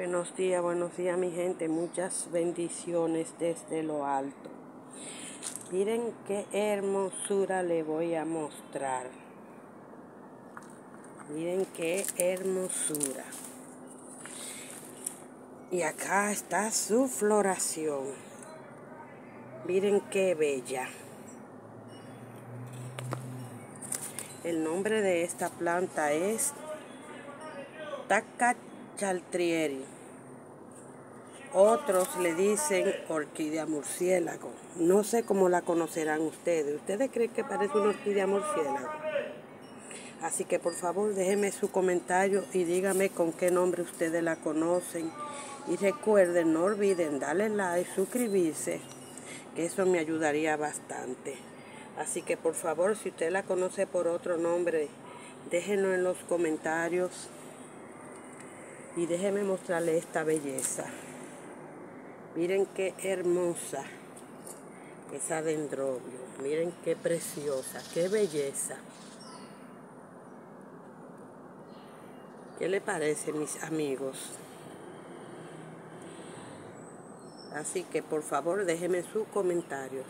Buenos días, buenos días mi gente, muchas bendiciones desde lo alto. Miren qué hermosura le voy a mostrar. Miren qué hermosura. Y acá está su floración. Miren qué bella. El nombre de esta planta es Tacachaltrieri. Otros le dicen orquídea murciélago. No sé cómo la conocerán ustedes. ¿Ustedes creen que parece una orquídea murciélago? Así que por favor déjenme su comentario y díganme con qué nombre ustedes la conocen. Y recuerden, no olviden darle like, suscribirse, que eso me ayudaría bastante. Así que por favor, si usted la conoce por otro nombre, déjenlo en los comentarios y déjenme mostrarle esta belleza. Miren qué hermosa esa dendrobio. Miren qué preciosa, qué belleza. ¿Qué le parece, mis amigos? Así que por favor déjenme sus comentarios.